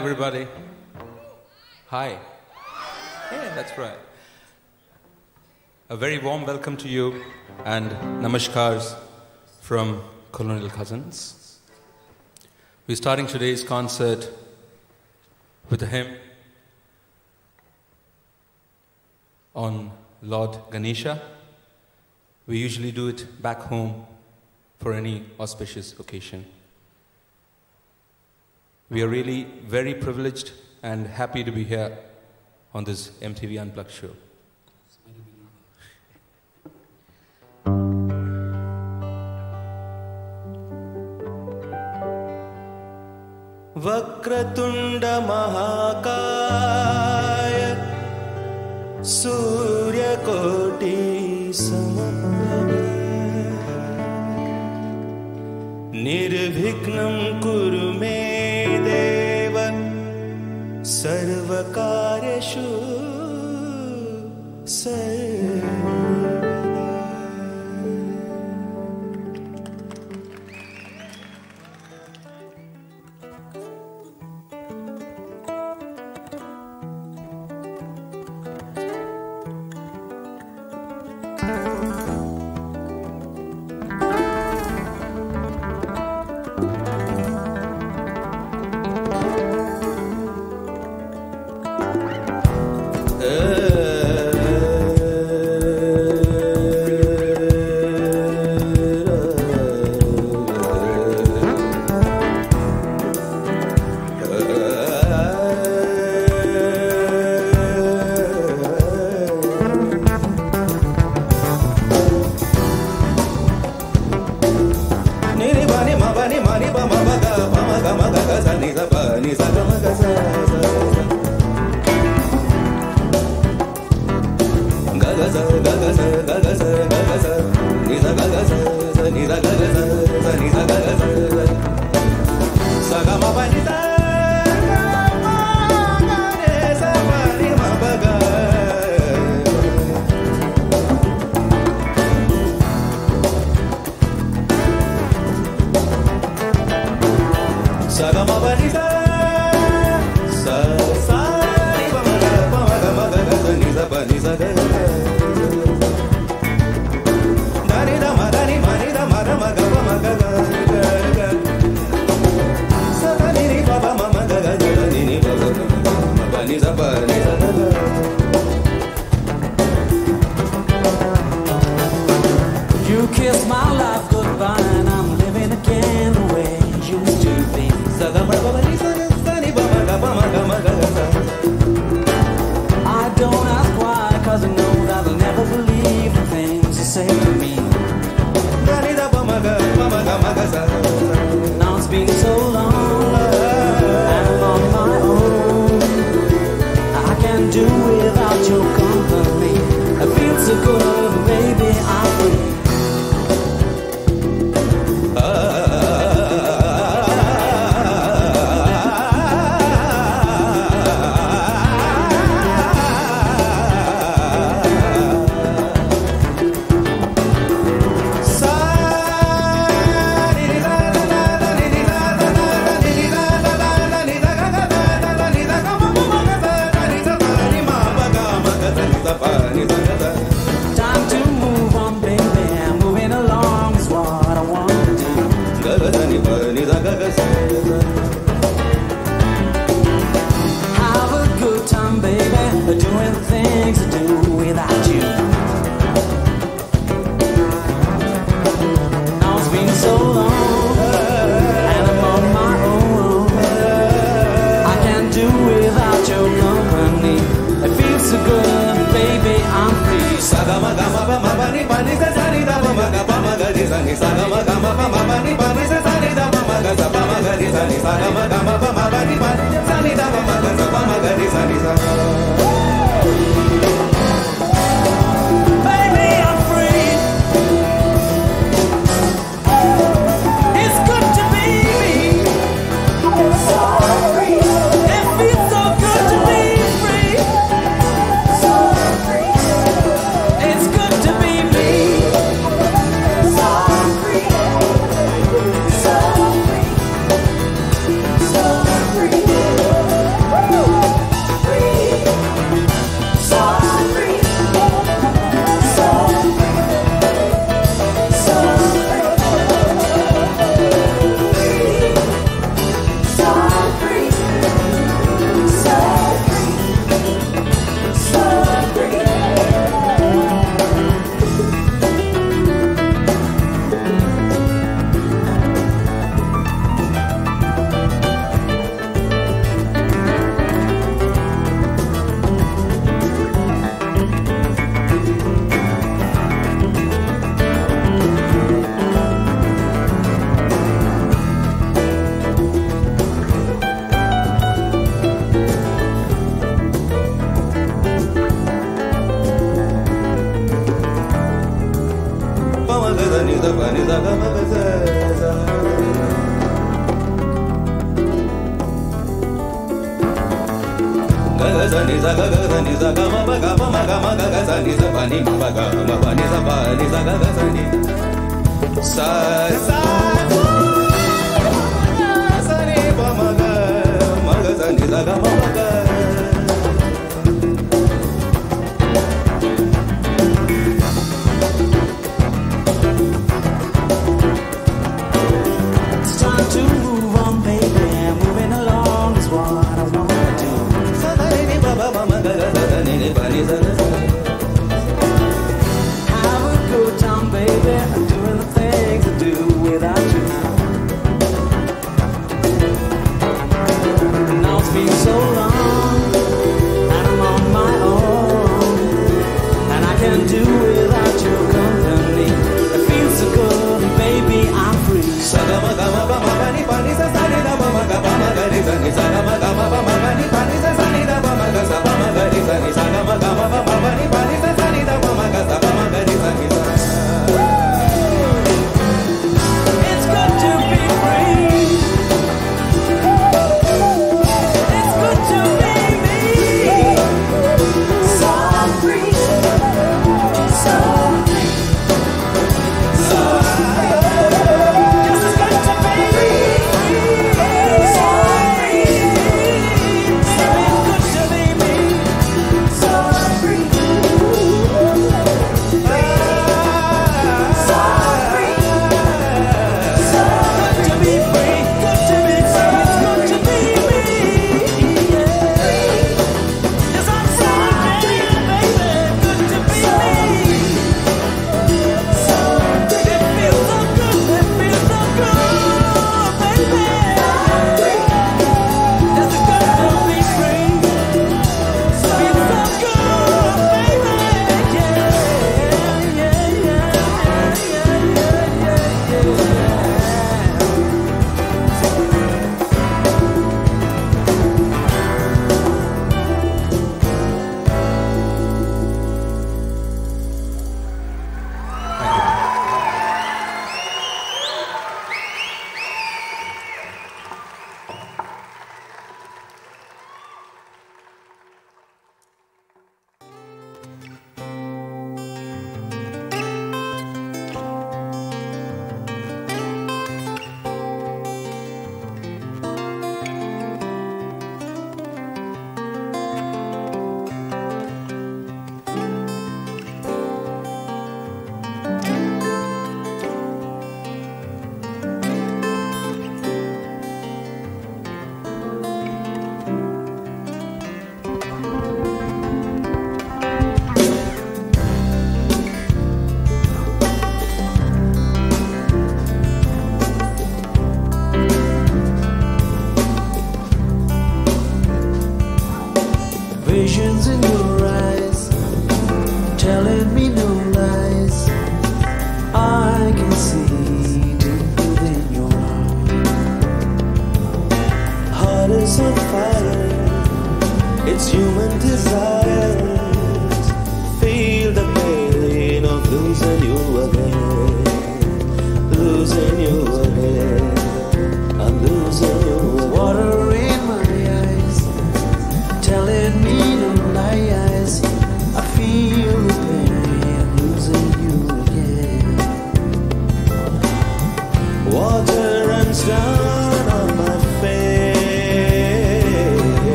everybody. Hi. Yeah, that's right. A very warm welcome to you and namaskars from Colonial Cousins. We're starting today's concert with a hymn on Lord Ganesha. We usually do it back home for any auspicious occasion. We are really very privileged and happy to be here on this MTV Unplugged show. सूर्यकोटि निर्विघ्नं कुरु कारषु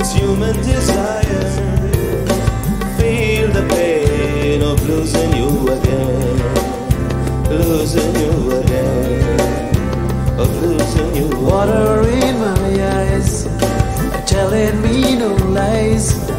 it's human desire. Feel the pain of losing you again, losing you again, of losing you. Again. Water in my eyes, telling me no lies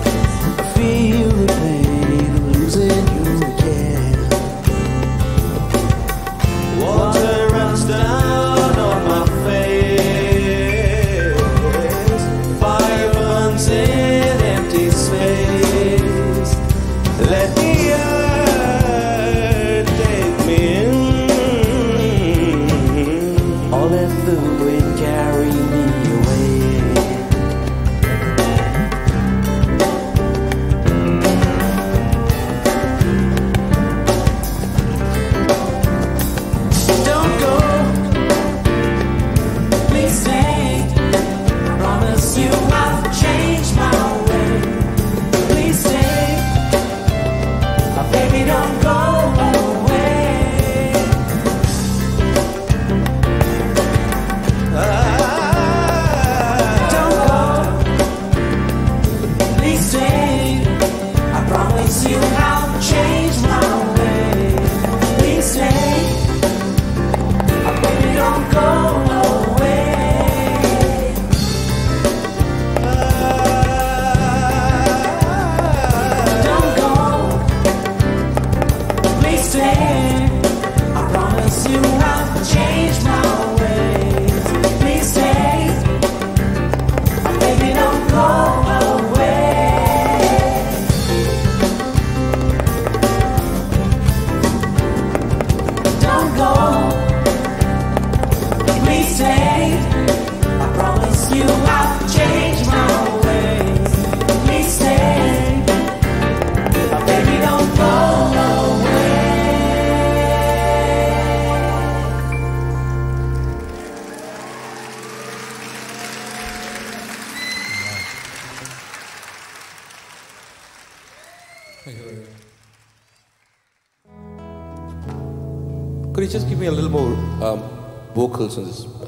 vocals on this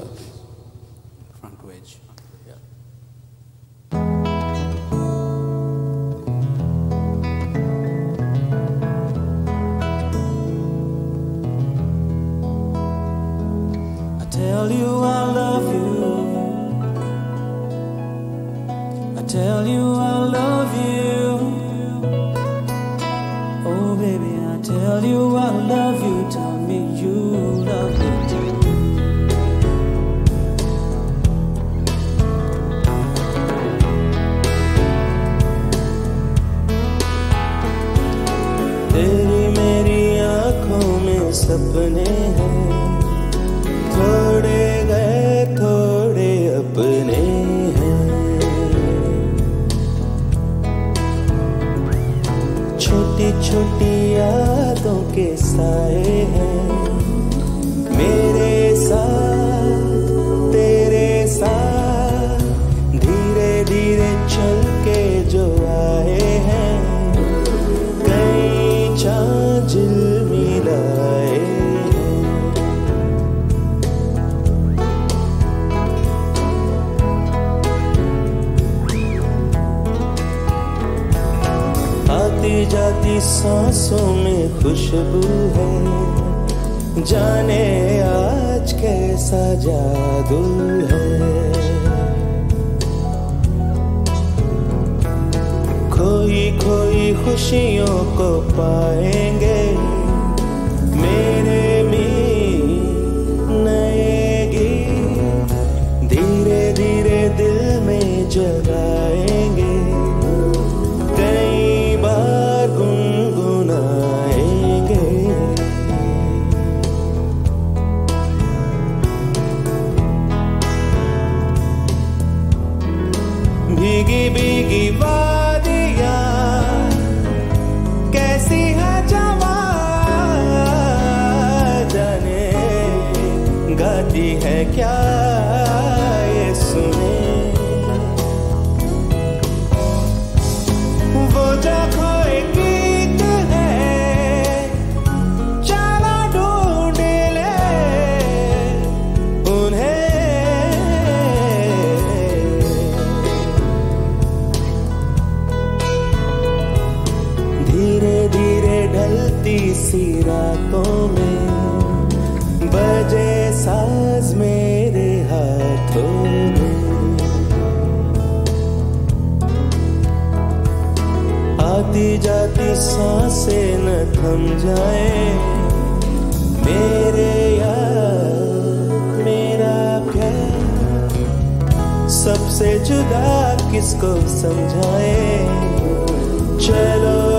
तेरी सांसों में खुशबू है। जाने आज कैसा जादू है। खोई खोई खुशियों को पाएँगे मेरे में नए धीरे धीरे दिल में जल सांसे न थम जाए। मेरे यार मेरा प्यार सबसे जुदा किसको समझाए? चलो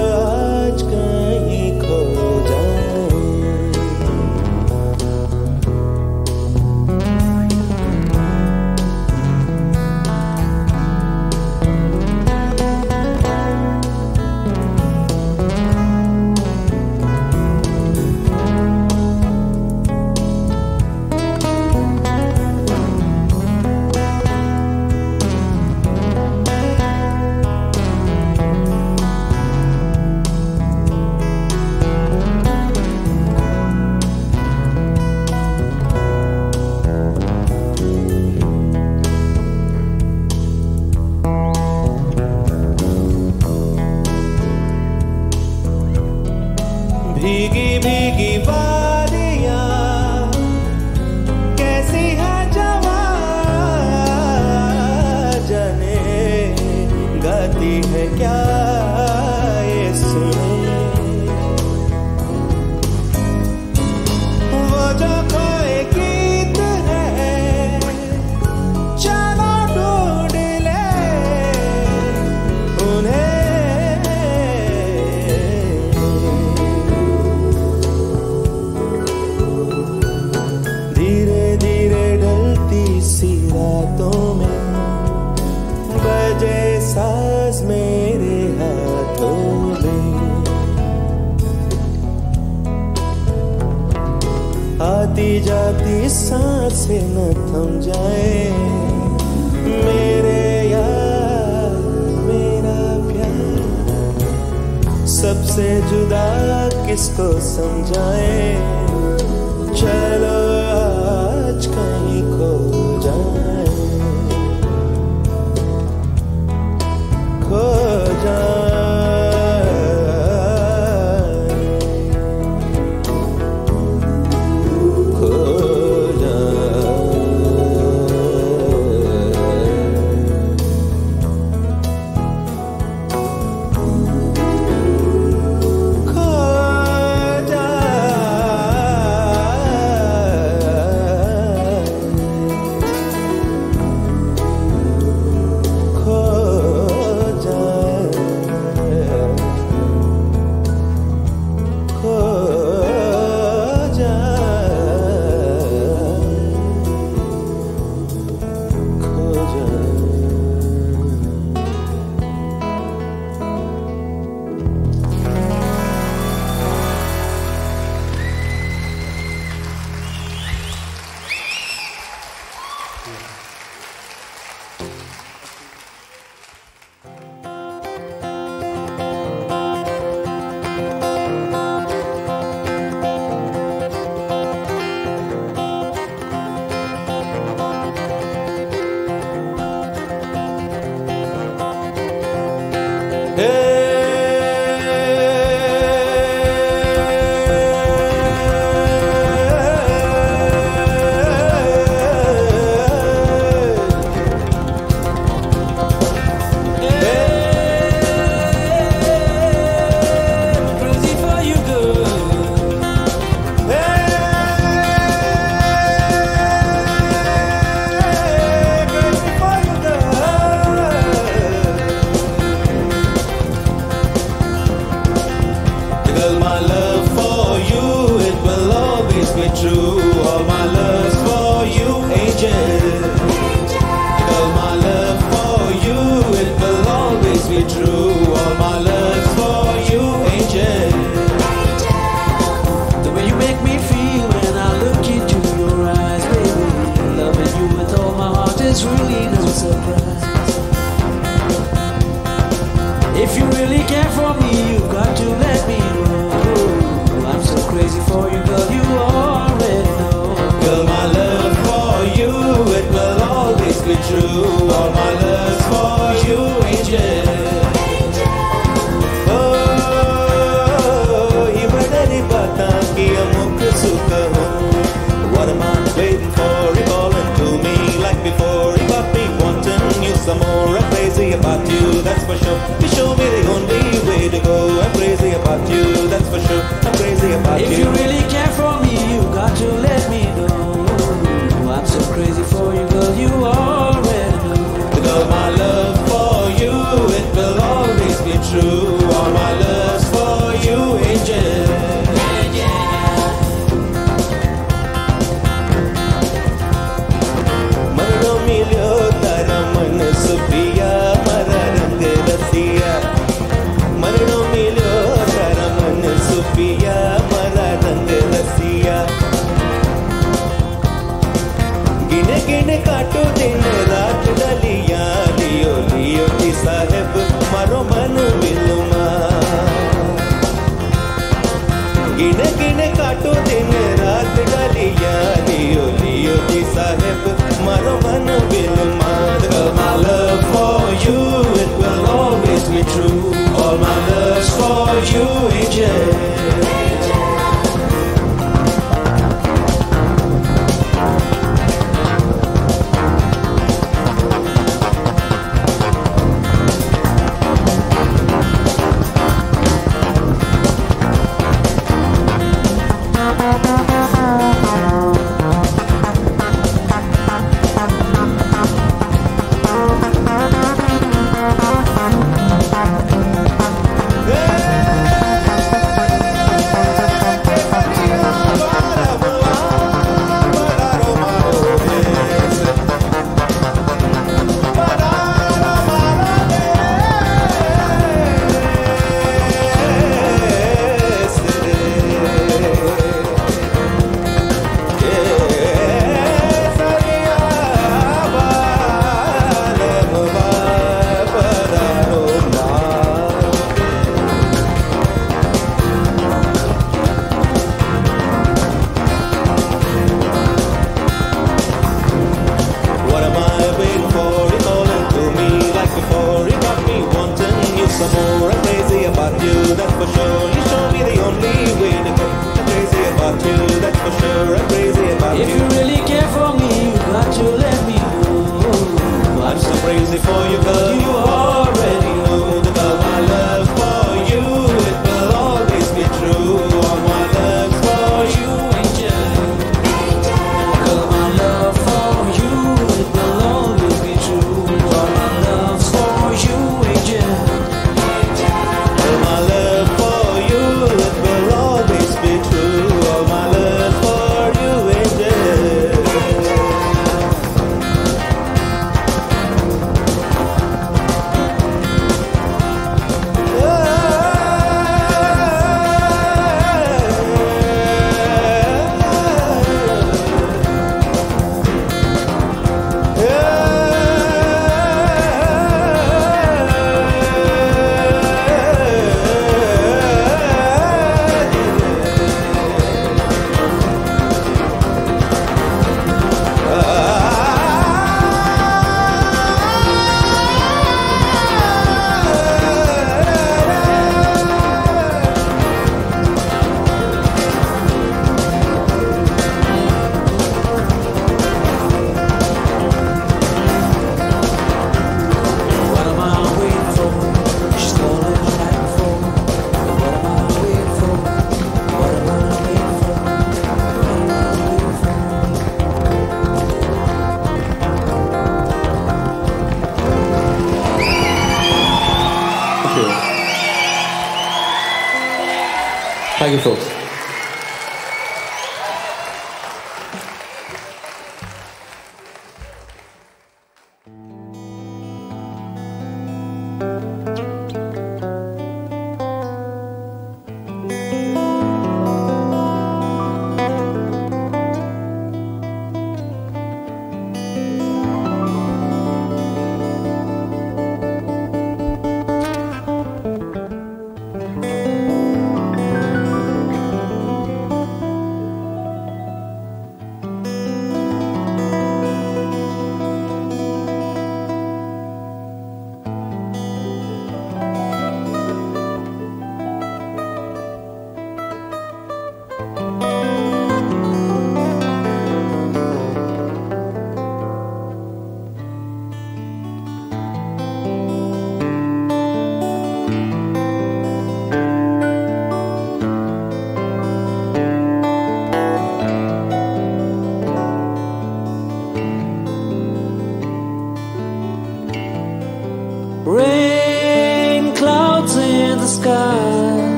True.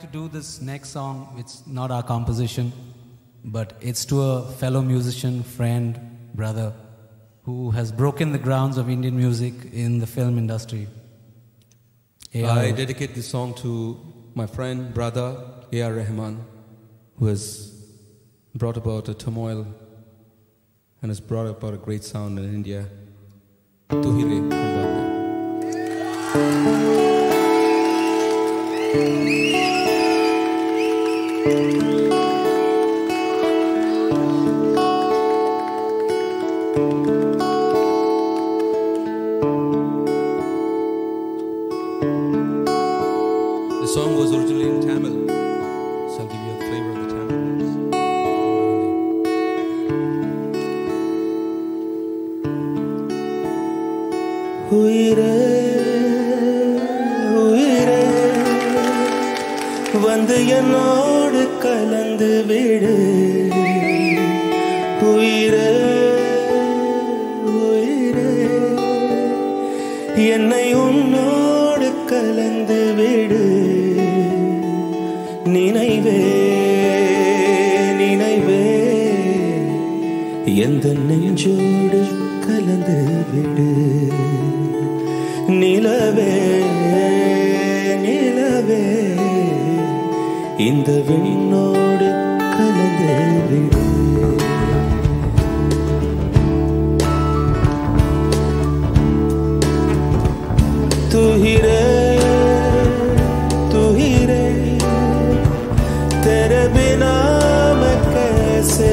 To do this next song. It's not our composition, but it's to a fellow musician, friend, brother, who has broken the grounds of Indian music in the film industry. I dedicate this song to my friend, brother, A.R. Rahman, who has brought about a turmoil and has brought about a great sound in India. Tu hi re from Bombay. The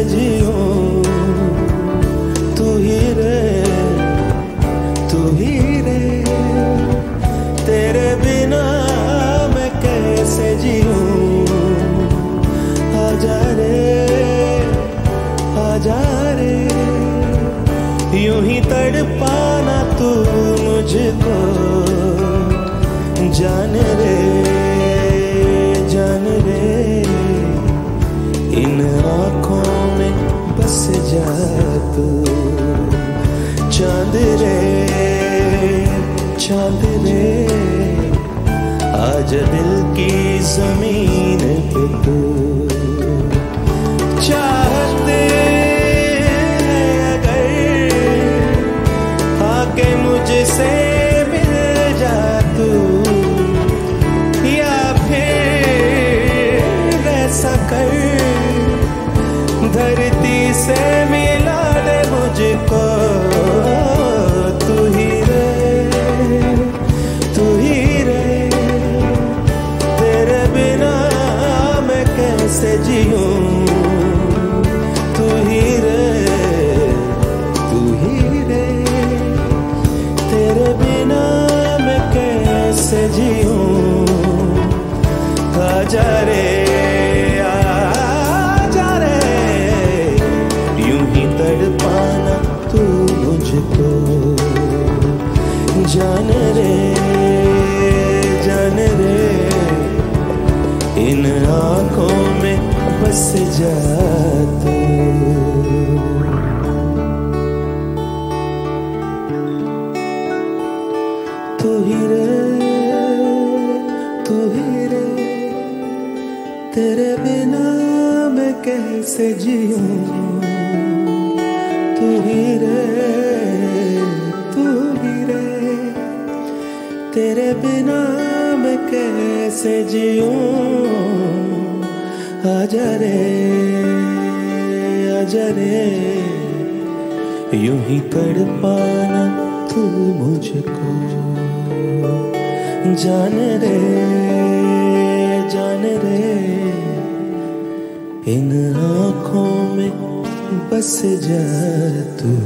जीऊं तू ही रे, तू ही रे। तेरे बिना मैं कैसे जियो आजा रे आजा रे। यूँ ही तड़पाना जा तू चाँद रे चाँद रे, आज दिल की ज़मीन पे तू। चाहते अगर आके मुझसे se बस जा तू तू ही रे, तू ही रे, तेरे बिना मैं कैसे जीऊं? तू ही रे, तू ही रे, तेरे बिना मैं कैसे जीऊं? आजा रे आजा रे यूँ ही कर पाना तू मुझको जान रे जान रे, इन आँखों में बस जा तू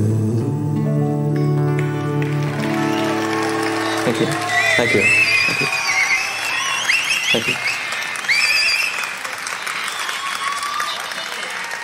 Thank you. Thank you. Thank you.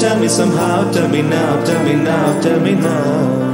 tell me somehow, tell me now, tell me now, tell me now.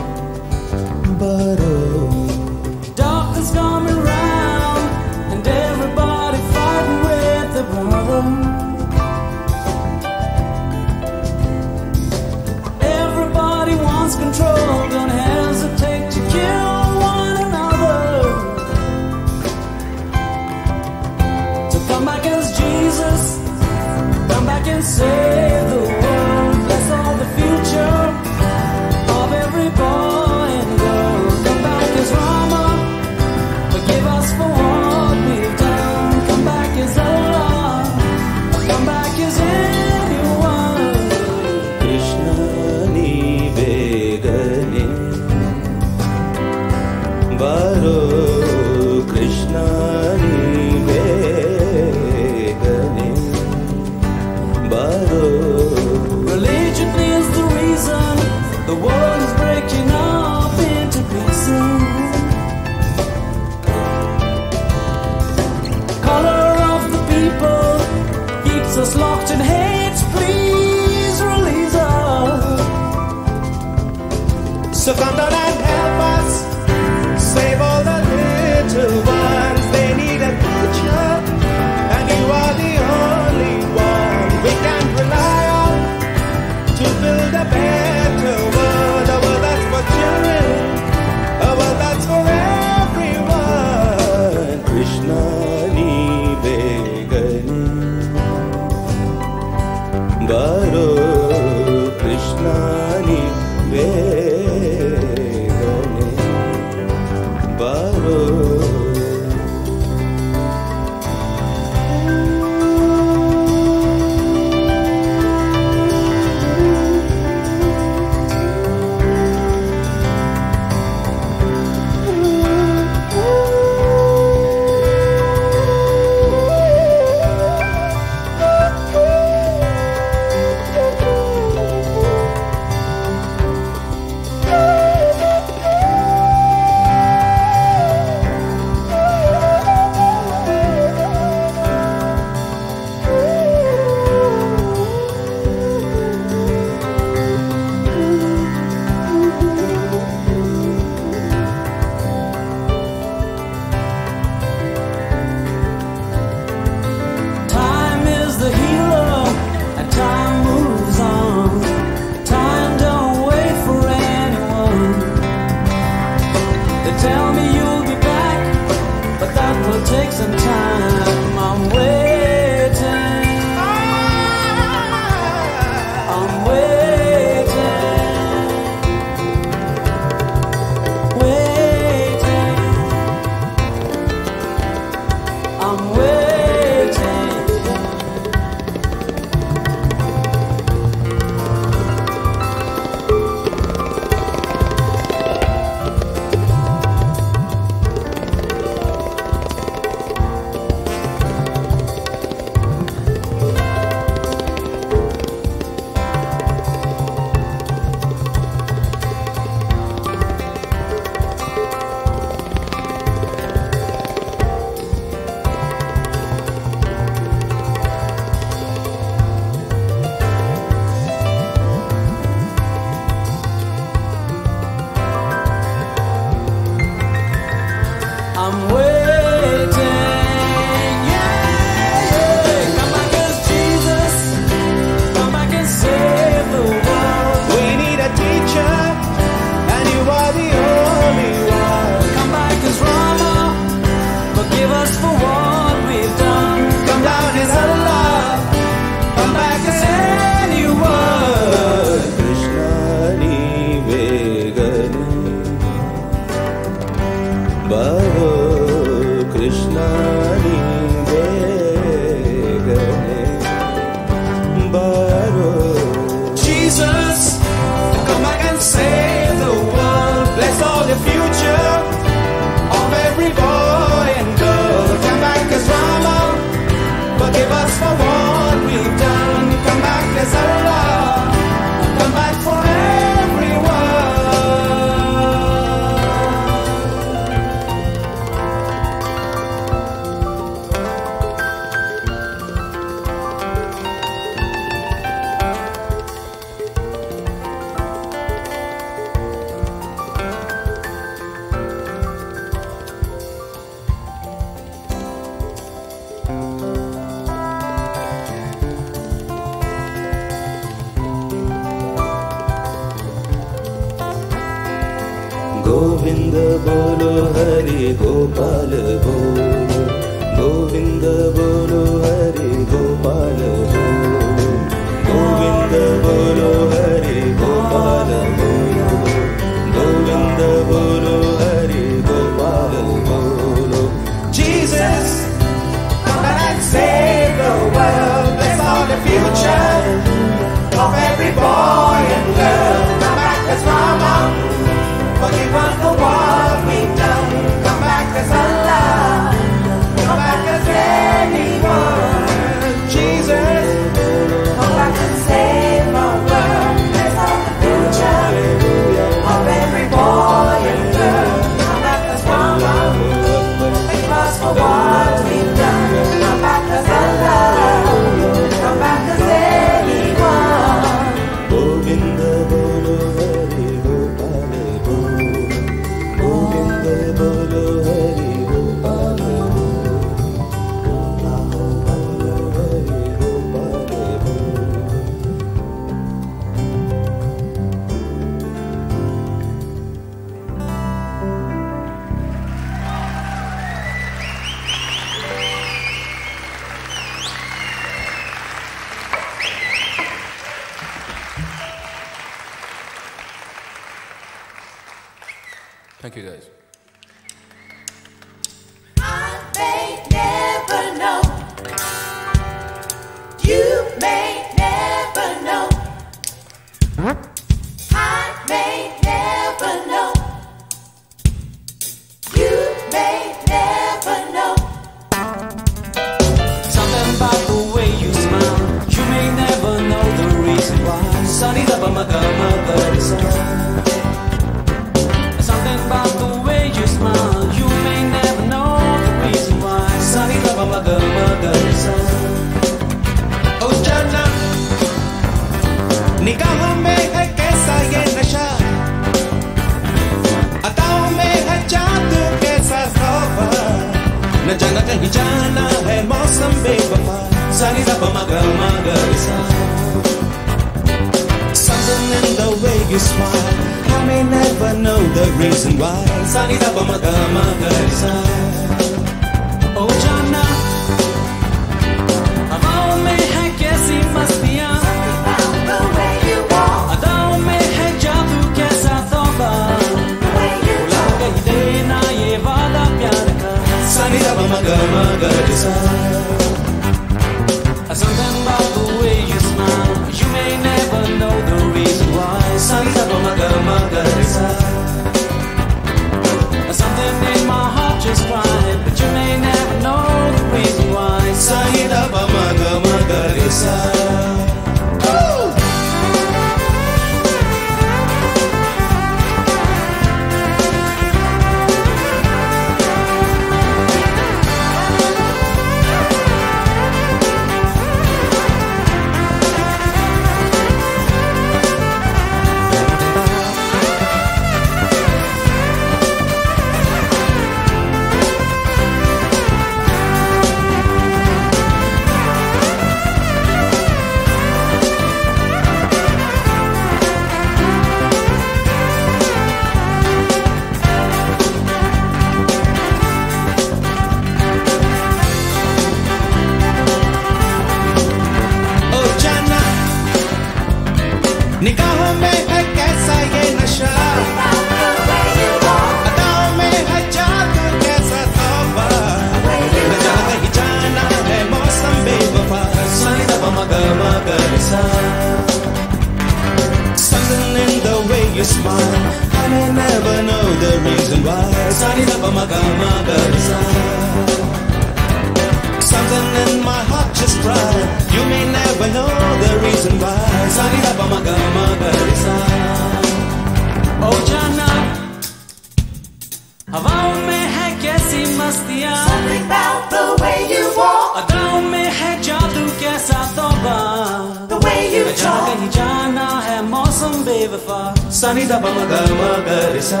Viffa, Sunny Dabamaga, Margarisa.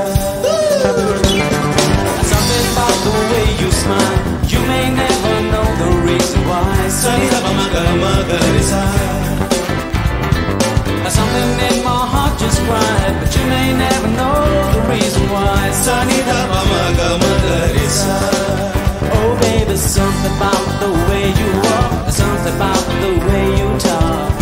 Something about the way you smile, you may never know the reason why. Sunny Dabamaga, Margarisa. Something in my heart just cried, but you may never know the reason why. Sunny Dabamaga, Margarisa. Oh, baby, something about the way you walk, something about the way you talk.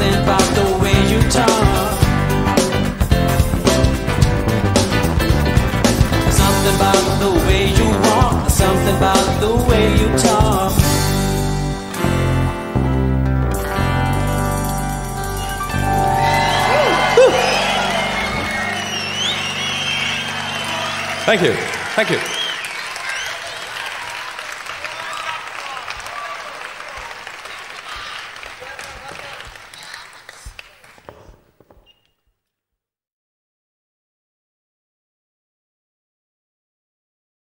something about the way you talk. Something about the way you walk. Something about the way you talk. Thank you. Thank you.